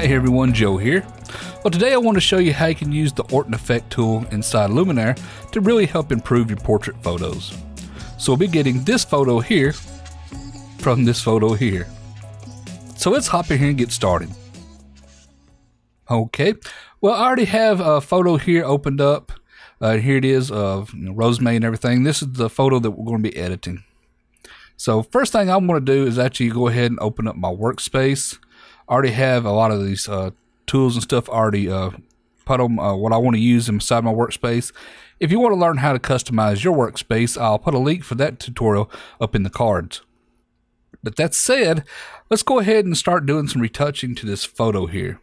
Hey everyone, Joe here. Well, today I want to show you how you can use the Orton Effect tool inside Luminar to really help improve your portrait photos. So we'll be getting this photo here from this photo here. So let's hop in here and get started. Okay, well I already have a photo here opened up. Uh, here it is of you know, Rosemary and everything. This is the photo that we're going to be editing. So first thing I'm going to do is actually go ahead and open up my workspace. Already have a lot of these uh, tools and stuff already uh, put on uh, what I want to use inside my workspace. If you want to learn how to customize your workspace, I'll put a link for that tutorial up in the cards. But that said, let's go ahead and start doing some retouching to this photo here.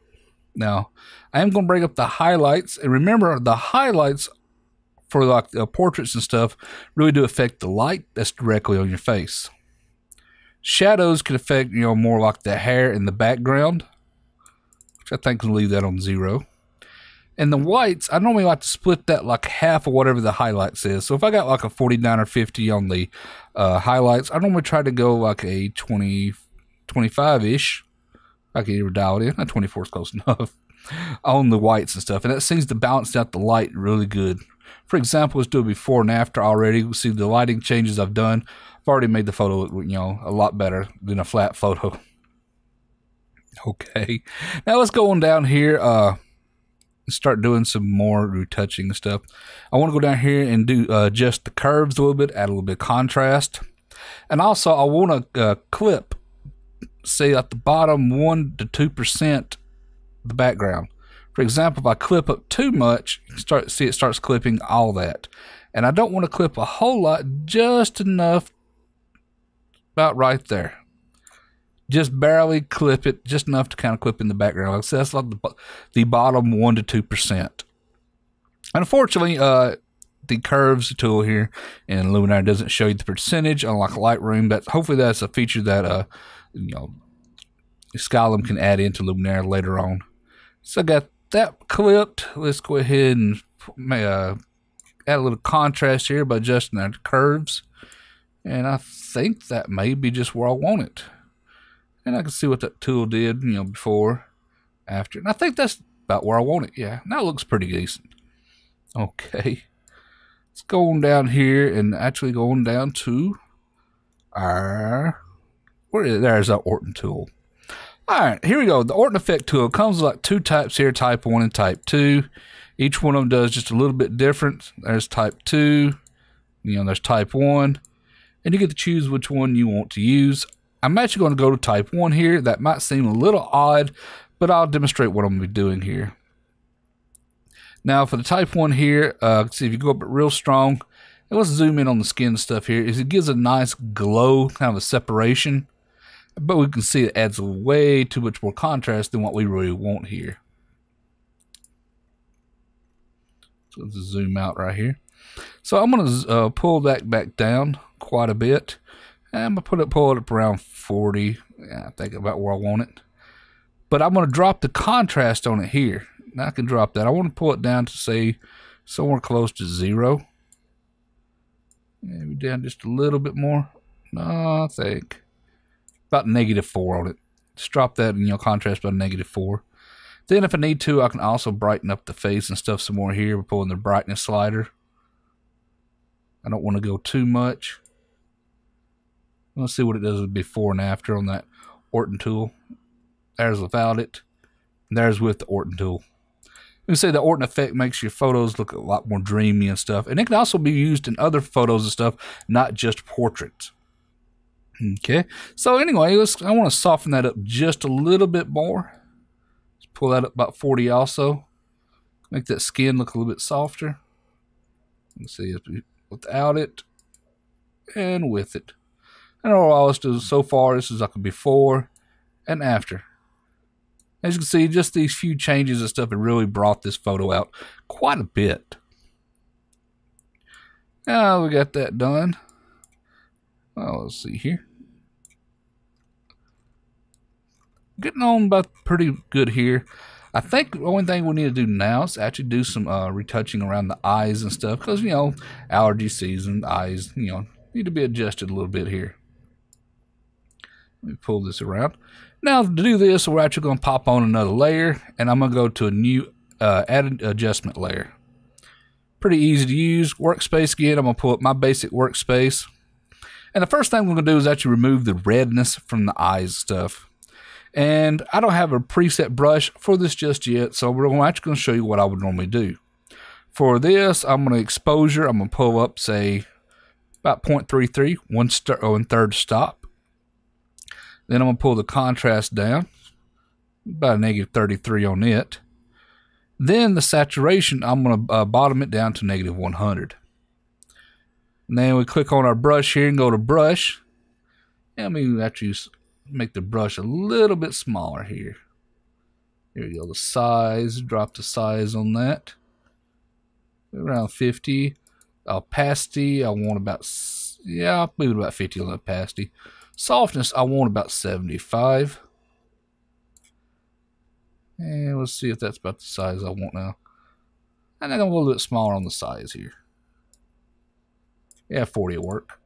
Now, I am going to bring up the highlights, and remember the highlights for like uh, portraits and stuff really do affect the light that's directly on your face. Shadows can affect you know more like the hair in the background, which I think can leave that on zero. And the whites, I normally like to split that like half of whatever the highlights is. So if I got like a 49 or 50 on the uh, highlights, I normally try to go like a 20, 25 ish. I can either dial it in. Not 24 is close enough on the whites and stuff. And that seems to balance out the light really good. For example, let's do it before and after already. See the lighting changes I've done. I've already made the photo, you know, a lot better than a flat photo. Okay, now let's go on down here. Uh, start doing some more retouching stuff. I want to go down here and do uh, just the curves a little bit, add a little bit of contrast, and also I want to uh, clip, say at the bottom one to two percent the background. For example, if I clip up too much, start see it starts clipping all that. And I don't want to clip a whole lot, just enough about right there. Just barely clip it, just enough to kind of clip in the background. Like I said, that's like the, the bottom one to two percent. Unfortunately, uh, the curves tool here in Luminar doesn't show you the percentage, unlike Lightroom. But hopefully, that's a feature that uh, you know, Skylum can add into Luminar later on. So I got that clipped. Let's go ahead and uh, add a little contrast here by adjusting the curves. And I think that may be just where I want it. And I can see what that tool did, you know, before, after. And I think that's about where I want it. Yeah, now it looks pretty decent. Okay. Let's go on down here and actually go on down to our, where is, there's our Orton tool. All right, here we go. The Orton Effect tool comes with like two types here, type 1 and type 2. Each one of them does just a little bit different. There's type 2, you know, there's type 1, and you get to choose which one you want to use. I'm actually going to go to type 1 here. That might seem a little odd, but I'll demonstrate what I'm going to be doing here. Now, for the type 1 here, uh, see if you go up real strong, and let's zoom in on the skin stuff here, is it gives a nice glow, kind of a separation but we can see it adds way too much more contrast than what we really want here. So let's zoom out right here. So I'm going to uh, pull that back down quite a bit. And I'm going to put it, pull it up around 40. Yeah, I think about where I want it. But I'm going to drop the contrast on it here. Now I can drop that. I want to pull it down to say somewhere close to zero. Maybe down just a little bit more. No, I think about negative four on it. Just drop that in your contrast by negative four. Then if I need to, I can also brighten up the face and stuff some more here by pulling the brightness slider. I don't want to go too much. Let's see what it does with before and after on that Orton tool. There's without it. There's with the Orton tool. You can say the Orton effect makes your photos look a lot more dreamy and stuff. And it can also be used in other photos and stuff, not just portraits. Okay, so anyway, let's, I want to soften that up just a little bit more. Let's pull that up about 40 also. Make that skin look a little bit softer. Let's see, if without it and with it. And all let's do so far, this is like a before and after. As you can see, just these few changes and stuff have really brought this photo out quite a bit. Now we got that done. Well, let's see here. Getting on about pretty good here. I think the only thing we need to do now is actually do some uh, retouching around the eyes and stuff because, you know, allergy season, eyes, you know, need to be adjusted a little bit here. Let me pull this around. Now to do this, we're actually going to pop on another layer, and I'm going to go to a new uh, added adjustment layer. Pretty easy to use. Workspace again, I'm going to pull up my basic workspace. And the first thing we're going to do is actually remove the redness from the eyes stuff. And I don't have a preset brush for this just yet, so we're actually going to show you what I would normally do. For this, I'm going to exposure, I'm going to pull up, say, about 0.33, one, st- oh, third stop. Then I'm going to pull the contrast down, about negative 33 on it. Then the saturation, I'm going to uh, bottom it down to negative 100. And then we click on our brush here and go to brush. And we actually make the brush a little bit smaller here. Here we go, the size, drop the size on that. Around 50. Uh, opacity, I want about, yeah, I'll move about 50 on the opacity. Softness, I want about 75. And let's see if that's about the size I want now. Think I'm a little bit smaller on the size here. Yeah, 40 will work.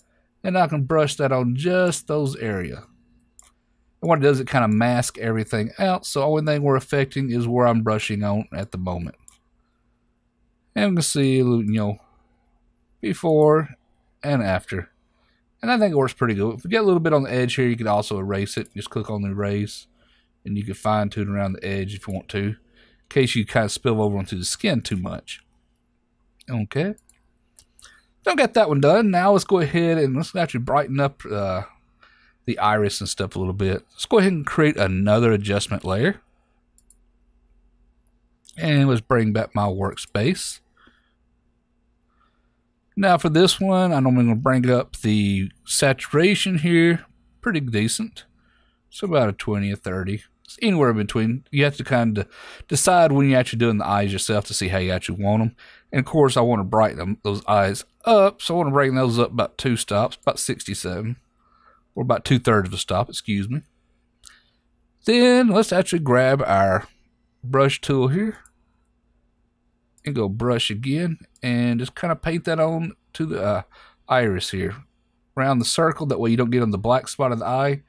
And I can brush that on just those areas. And what it does, it kind of mask everything out. So only thing we're affecting is where I'm brushing on at the moment. And we can see, you know, before and after. And I think it works pretty good. If you get a little bit on the edge here, you can also erase it. Just click on the erase. And you can fine tune around the edge if you want to. In case you kind of spill over onto the skin too much. Okay. Don't get that one done. Now let's go ahead and let's actually brighten up uh, the iris and stuff a little bit. Let's go ahead and create another adjustment layer. And let's bring back my workspace. Now for this one, I'm going to bring up the saturation here. Pretty decent. So about a 20 or 30. It's anywhere between. You have to kind of decide when you're actually doing the eyes yourself to see how you actually want them. And of course, I want to brighten them, those eyes up. So I want to bring those up about two stops, about 67. Or about two thirds of a stop, excuse me. Then let's actually grab our brush tool here and go brush again and just kind of paint that on to the uh, iris here. Around the circle that way you don't get on the black spot of the eye.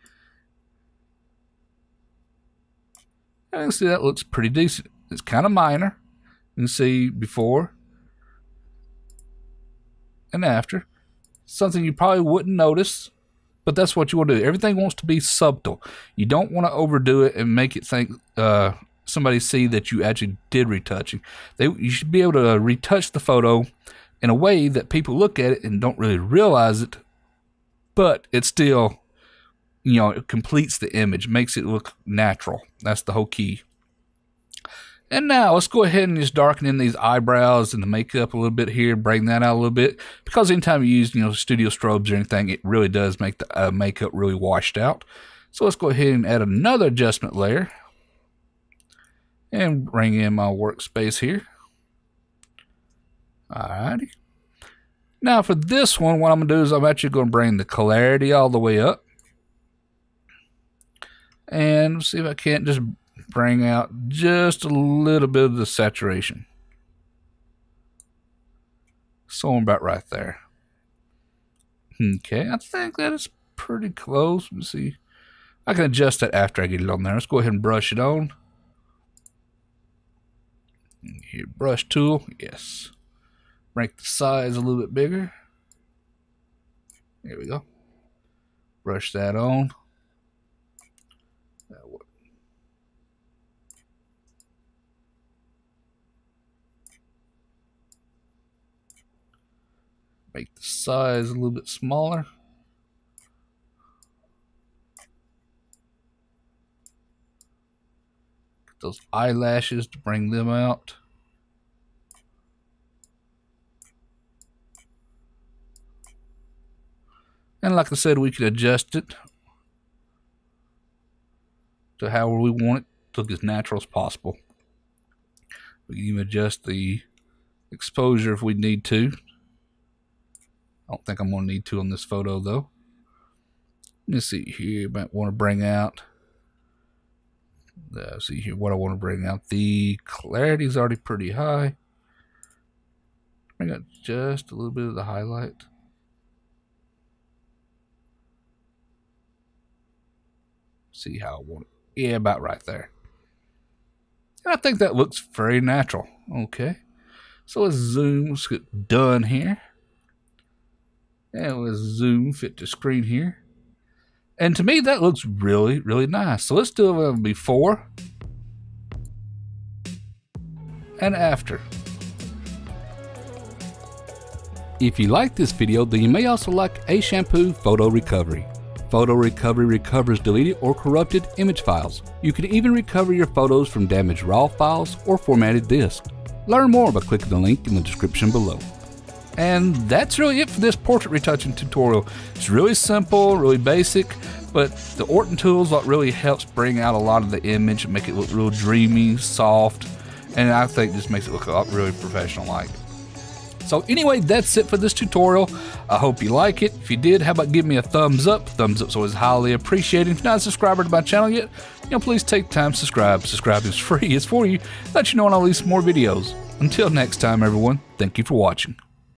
And see that looks pretty decent. It's kind of minor. You can see before and after. Something you probably wouldn't notice but that's what you want to do everything wants to be subtle you don't want to overdo it and make it think uh, somebody see that you actually did retouching. They you should be able to retouch the photo in a way that people look at it and don't really realize it, but it still, you know, it completes the image, makes it look natural. That's the whole key. And now let's go ahead and just darken in these eyebrows and the makeup a little bit here, bring that out a little bit. Because anytime you use, you know, studio strobes or anything, it really does make the uh, makeup really washed out. So let's go ahead and add another adjustment layer and bring in my workspace here. Alrighty. Now for this one, what I'm going to do is I'm actually going to bring the clarity all the way up. And see if I can't just bring out just a little bit of the saturation. So I'm about right there. Okay, I think that is pretty close. Let me see. I can adjust that after I get it on there. Let's go ahead and brush it on. Here, brush tool, yes. Make the size a little bit bigger. There we go. Brush that on. Make the size a little bit smaller. Get those eyelashes to bring them out. And like I said, we can adjust it to however we want it to look as natural as possible. We can even adjust the exposure if we need to. I don't think I'm going to need to on this photo though. Let me see here. Might want to bring out uh, see here what I want to bring out. The clarity is already pretty high. Bring out just a little bit of the highlight. See how I want it. Yeah, about right there. And I think that looks very natural. Okay. So let's zoom, let's get done here. And let's zoom, fit the screen here. And to me, that looks really, really nice. So let's do a before and after. If you like this video, then you may also like Ashampoo Photo Recovery. Photo Recovery recovers deleted or corrupted image files. You can even recover your photos from damaged RAW files or formatted disks. Learn more by clicking the link in the description below. And that's really it for this portrait retouching tutorial. It's really simple, really basic, but the Orton tools what really helps bring out a lot of the image and make it look real dreamy, soft, and I think just makes it look really professional like. So anyway, that's it for this tutorial. I hope you like it. If you did, how about give me a thumbs up? Thumbs up's always highly appreciated. If you're not a subscriber to my channel yet, you know, please take time subscribe. Subscribe is free. It's for you. Let you know when I release more videos. Until next time, everyone, thank you for watching.